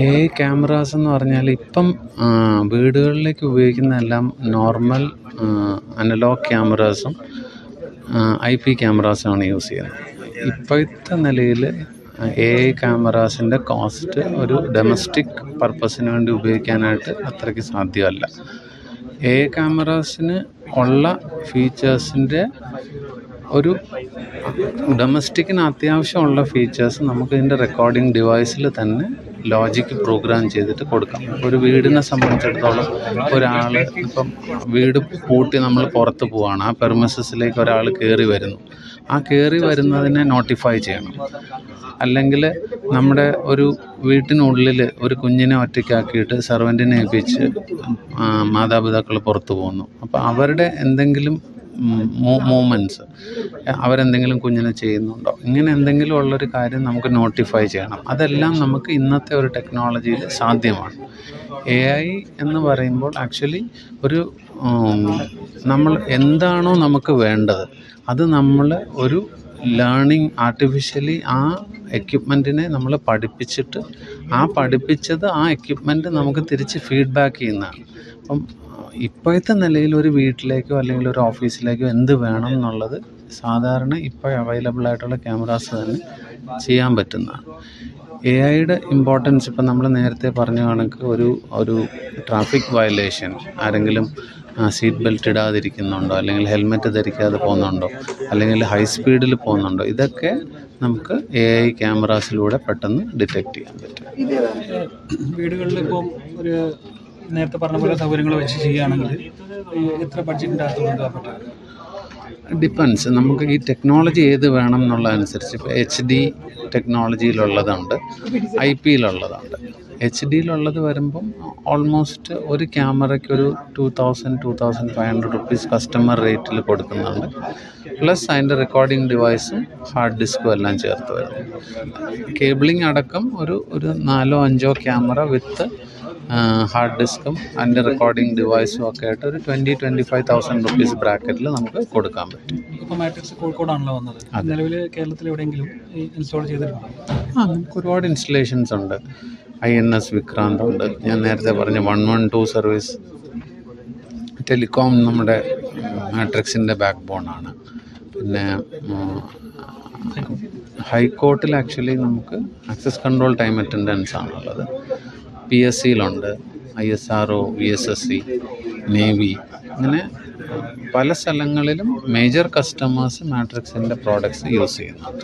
A I cameras എന്ന് പറഞ്ഞാൽ ഇപ്പം വീടുകളിലേക്ക് ഉപയോഗിക്കുന്ന എല്ലാം നോർമൽ അനലോഗ് ക്യാമറാസും ഐ പി ക്യാമറാസുമാണ് യൂസ് ചെയ്യുന്നത്. ഇപ്പോഴത്തെ നിലയിൽ എ ഐ ക്യാമറാസിന്റെ കോസ്റ്റ് ഒരു ഡൊമസ്റ്റിക് പർപ്പസിന് വേണ്ടി ഉപയോഗിക്കാനായിട്ട് അത്രയ്ക്ക് സാധ്യമല്ല. എ ഐ ക്യാമറാസിന് ഉള്ള ഫീച്ചേഴ്സിന്റെ ഒരു ഡൊമസ്റ്റിക്കിന് അത്യാവശ്യമുള്ള ഫീച്ചേഴ്സ് നമുക്ക് ഇതിന്റെ റെക്കോർഡിംഗ് ഡിവൈസിൽ തന്നെ ലോജിക്ക് പ്രോഗ്രാം ചെയ്തിട്ട് കൊടുക്കാം. ഒരു വീടിനെ സംബന്ധിച്ചിടത്തോളം ഒരാൾ ഇപ്പം വീട് പൂട്ടി നമ്മൾ പുറത്ത് പോവാണ്. ആ പെർമിസസിലേക്ക് ഒരാൾ കയറി വരുന്നു. ആ കയറി വരുന്നതിനെ നോട്ടിഫൈ ചെയ്യണം. അല്ലെങ്കിൽ നമ്മുടെ ഒരു വീട്ടിനുള്ളിൽ ഒരു കുഞ്ഞിനെ ഒറ്റയ്ക്കാക്കിയിട്ട് സെർവന്റിനെ ഏൽപ്പിച്ച് മാതാപിതാക്കൾ പുറത്ത് പോകുന്നു. അപ്പോൾ അവരുടെ എന്തെങ്കിലും മൂമെന്റ്സ് അവരെന്തെങ്കിലും കുഞ്ഞിനെ ചെയ്യുന്നുണ്ടോ? ഇങ്ങനെ എന്തെങ്കിലും ഉള്ളൊരു കാര്യം നമുക്ക് നോട്ടിഫൈ ചെയ്യണം. അതെല്ലാം നമുക്ക് ഇന്നത്തെ ഒരു ടെക്നോളജിയിൽ സാധ്യമാണ്. എ ഐ എന്ന് പറയുമ്പോൾ ആക്ച്വലി ഒരു നമ്മൾ എന്താണോ നമുക്ക് വേണ്ടത് അത് നമ്മൾ ഒരു ലേണിംഗ് ആർട്ടിഫിഷ്യലി ആ എക്യുപ്മെന്റിനെ നമ്മൾ പഠിപ്പിച്ചിട്ട് ആ പഠിപ്പിച്ചത് ആ എക്യുപ്മെന്റ് നമുക്ക് തിരിച്ച് ഫീഡ്ബാക്ക് ചെയ്യുന്നതാണ്. അപ്പം ഇപ്പോഴത്തെ നിലയിൽ ഒരു വീട്ടിലേക്കോ അല്ലെങ്കിൽ ഒരു ഓഫീസിലേക്കോ എന്ത് വേണം എന്നുള്ളത് സാധാരണ ഇപ്പോൾ അവൈലബിൾ ആയിട്ടുള്ള ക്യാമറാസ് തന്നെ ചെയ്യാൻ പറ്റുന്നതാണ്. എ ഐയുടെ ഇമ്പോർട്ടൻസ് ഇപ്പം നമ്മൾ നേരത്തെ പറഞ്ഞ കണക്ക് ഒരു ഒരു ട്രാഫിക് വയലേഷൻ ആരെങ്കിലും സീറ്റ് ബെൽറ്റ് ഇടാതിരിക്കുന്നുണ്ടോ അല്ലെങ്കിൽ ഹെൽമെറ്റ് ധരിക്കാതെ പോകുന്നുണ്ടോ അല്ലെങ്കിൽ ഹൈ സ്പീഡിൽ പോകുന്നുണ്ടോ ഇതൊക്കെ നമുക്ക് എ ഐ ക്യാമറാസിലൂടെ പെട്ടെന്ന് ഡിറ്റക്റ്റ് ചെയ്യാൻ പറ്റും. വീടുകളിൽ ഇപ്പം ഒരു നേരത്തെ പറഞ്ഞ പോലെ സൗകര്യങ്ങൾ വെച്ച് ചെയ്യുകയാണെങ്കിൽ എത്ര ബഡ്ജറ്റിന്റെ അകത്ത് പറ്റും? ഡിപ്പെൻസ് നമുക്ക് ഈ ടെക്നോളജി ഏത് വേണം എന്നുള്ളതനുസരിച്ച് ഇപ്പോൾ എച്ച് ഡി ടെക്നോളജിയിലുള്ളതുണ്ട് ഐ പിയിലുള്ളതുണ്ട് എച്ച് ഡിയിലുള്ളത് വരുമ്പം ഓൾമോസ്റ്റ് ഒരു ക്യാമറയ്ക്ക് ഒരു two thousand two thousand five hundred rupees customer റേറ്റിൽ കൊടുക്കുന്നുണ്ട്. പ്ലസ് അതിന്റെ റെക്കോർഡിംഗ് ഡിവൈസും ഹാർഡ് ഡിസ്കും എല്ലാം ചേർത്ത് വരുന്നു കേബിളിംഗ് അടക്കം ഒരു ഒരു നാലോ അഞ്ചോ ക്യാമറ വിത്ത് ഹാർഡ് ഡിസ്കും അതിന്റെ റെക്കോർഡിംഗ് ഡിവൈസും ഒക്കെ ആയിട്ട് ഒരു twenty twenty five thousand rupees ബ്രാക്കറ്റിൽ നമുക്ക് കൊടുക്കാൻ പറ്റും. ഇപ്പോൾ മാട്രിക്സ് കോഴിക്കോടാണല്ലോ വന്നത്. നിലവിൽ കേരളത്തിൽ എവിടെയെങ്കിലും ഇൻസ്റ്റാൾ ചെയ്തിട്ടുണ്ടോ? ആ നമുക്ക് ഒരുപാട് ഇൻസ്റ്റലേഷൻസ് ഉണ്ട്. ഐ എൻ എസ് വിക്രാന്ത് ഉണ്ട്. ഞാൻ നേരത്തെ പറഞ്ഞ one one two service telecom നമ്മുടെ മാട്രിക്സിന്റെ ബാക്ക് ആണ്. പിന്നെ ഹൈക്കോർട്ടിൽ ആക്ച്വലി നമുക്ക് ആക്സസ് കൺട്രോൾ ടൈം അറ്റൻഡൻസ് ആണുള്ളത്. P S സിയിലുണ്ട് I S R O V S S C navy അങ്ങനെ പല സ്ഥലങ്ങളിലും മേജർ കസ്റ്റമേഴ്സ് മാട്രിക്സിന്റെ പ്രോഡക്ട്സ് യൂസ് ചെയ്യുന്നുണ്ട്.